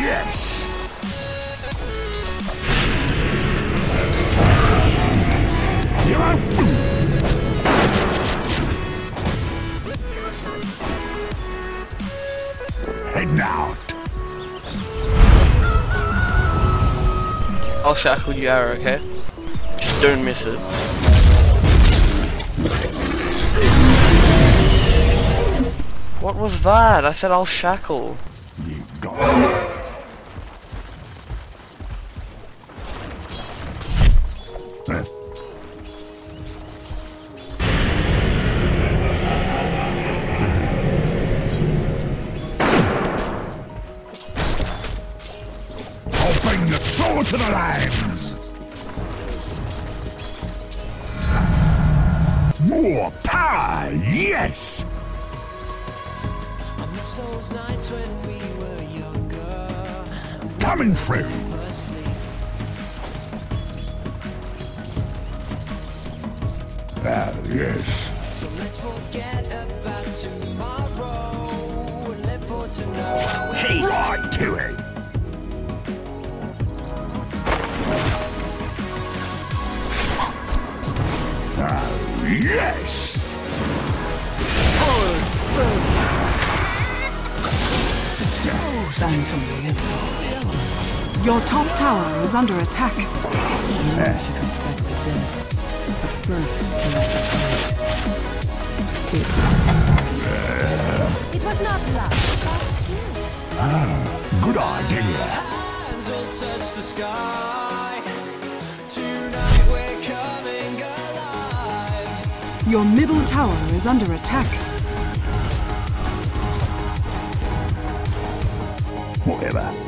yes. Heading out. I'll shackle you, arrow, okay? Just don't miss it. What was that? I said I'll shackle. You got More power, yes. I miss those nights when we were younger. Coming through. Ah, yes. so let's forget about tomorrow and live for tonight. Haste. Right to it. Your top tower is under attack. You should respect the dead. But first, It was not love, but skill. Good idea. Hands will touch the sky. Tonight we're coming alive. your middle tower is under attack. Whatever.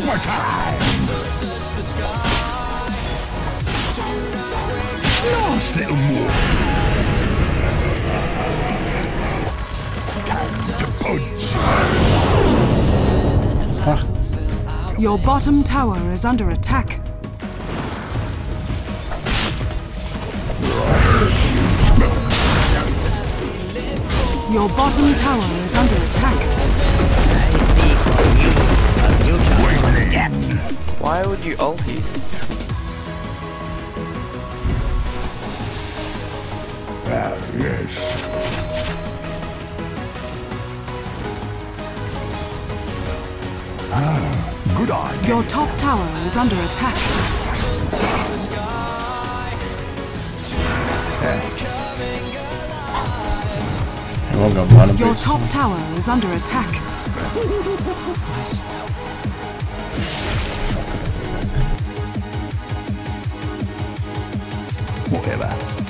Tour time. Touch the sky. Nice little move. Time. Your bottom tower is under attack. Your bottom tower is under attack. Waiting. Why would you ulti? Ah, yes. Ah, good idea. Your top tower is under attack. Everyone Your top tower is under attack. alive.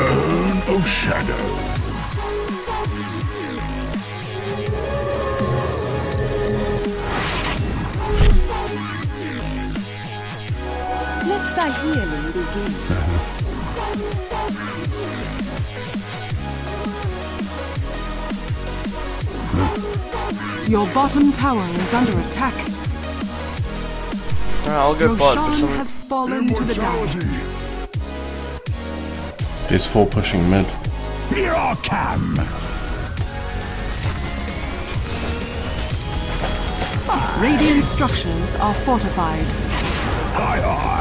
Urn of Shadow. Let thy healing begin. Your bottom tower is under attack. Alright, I'll go bot, but Roshan has fallen to the dire. There's four pushing mid. Here I come. Radiant structures are fortified. Aye, aye.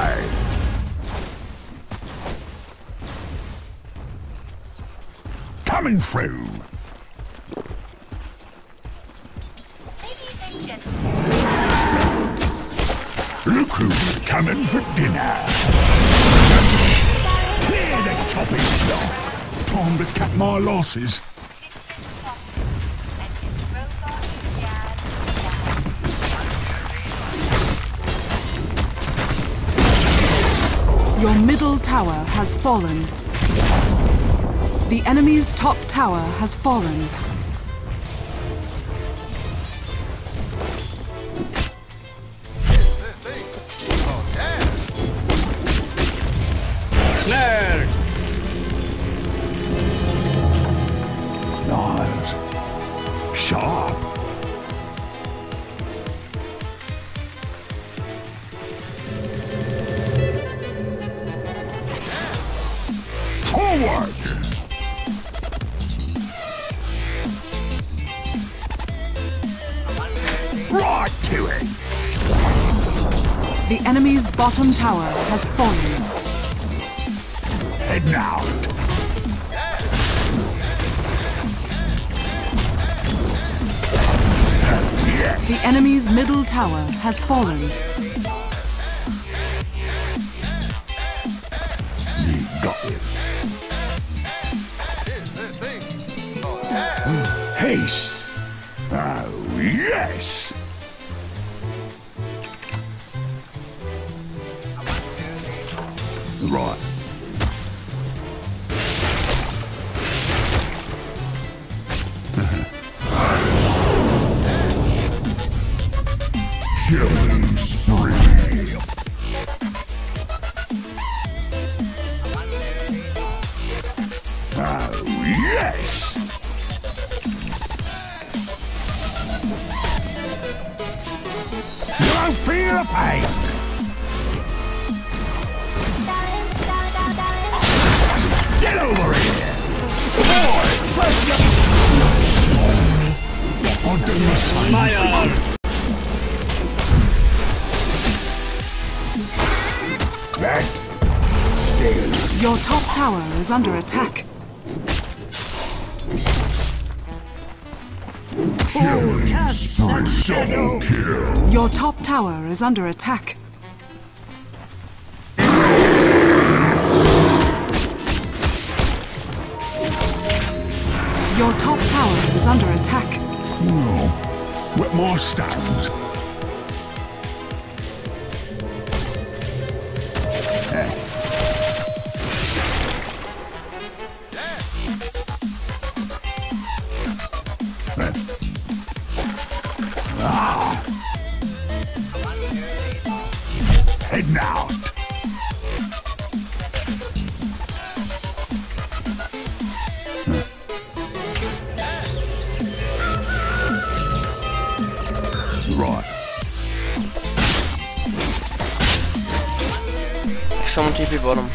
Coming through. Ladies and gentlemen, Look who's coming for dinner. Clear the chopping block. Time to cut my losses. Titus Fox and his robot jazz band. Your middle tower has fallen. The enemy's top tower has fallen. The enemy's bottom tower has fallen. Heading out. Yes! The enemy's middle tower has fallen. You got it. Haste! Oh, yes! Right. Killing spree. Oh, yes! You don't feel the pain! Get over here! Boy, fresh up! I'll do the same. My That stays. Your top tower is under attack. Killing spree. Double kill. Your top tower is under attack. Your top tower is under attack. Oh, wet my stones. Eh. Right. Someone TP bottom.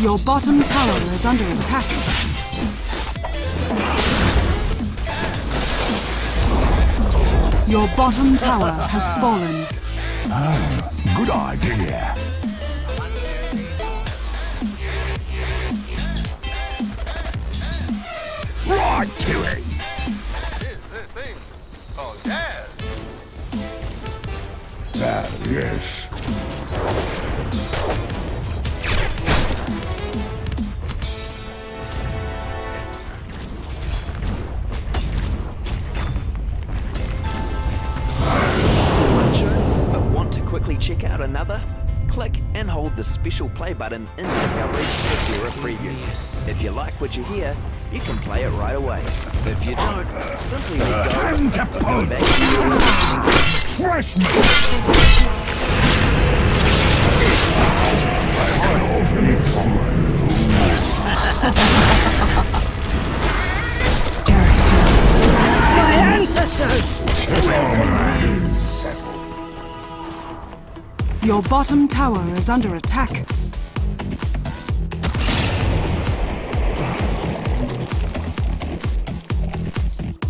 Your bottom tower is under attack. Your bottom tower has fallen. Ah, good idea. Right to it. Yes. but want to quickly check out another? Click and hold the special play button in If you like what you hear, you can play it right away. If you don't, simply let go to and go back to your Fresh meat. Your bottom tower is under attack.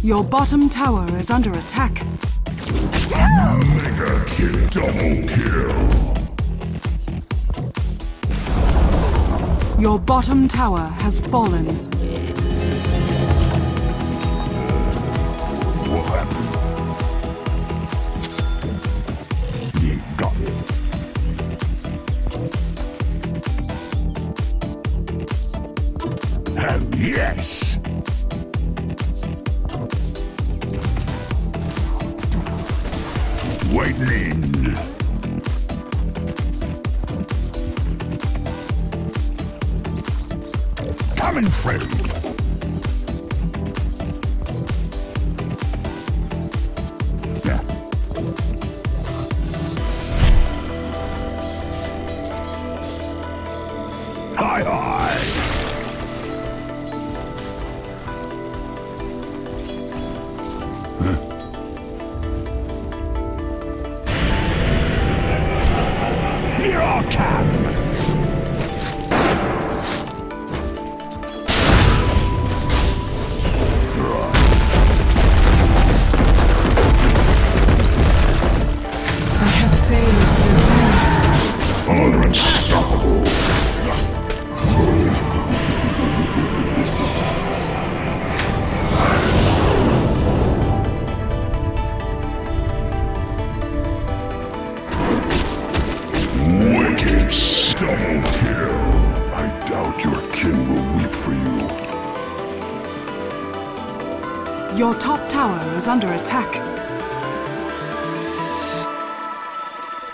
Your bottom tower is under attack. Mega kill. Double kill. Your bottom tower has fallen. What? You got it. Yes! Waiting in. Through. Hi, hi.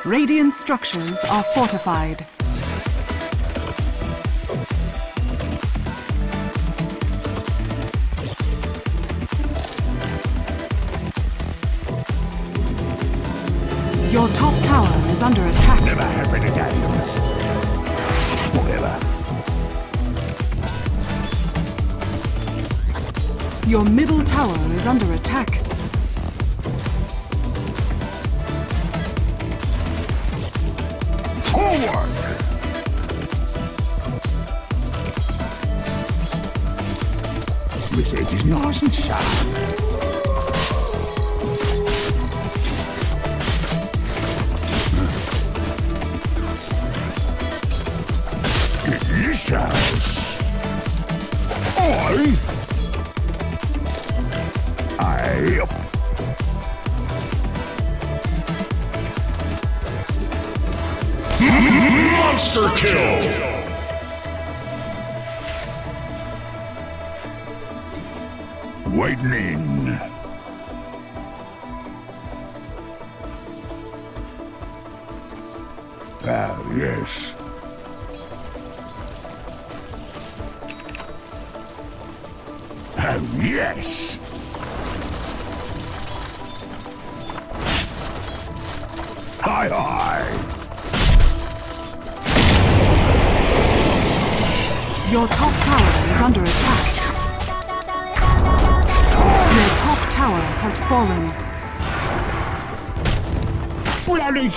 Radiant structures are fortified. Your top tower is under attack. Never happen again. Whatever. Your middle tower is under attack. I... Monster kill! In. Ah, yes. Oh, yes! Your top tower is under attack. Your top tower has fallen. Bloody!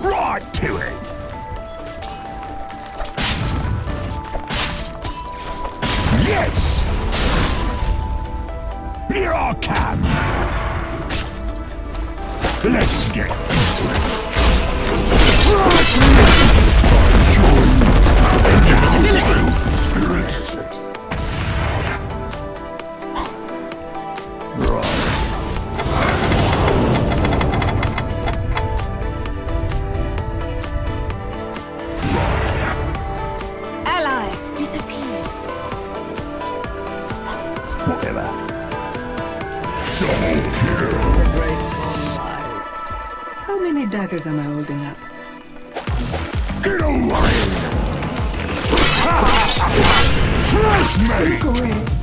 Right to it! Yes! Let's get into it! Spirits! Many daggers am I holding up? Get away! Flash me! Away.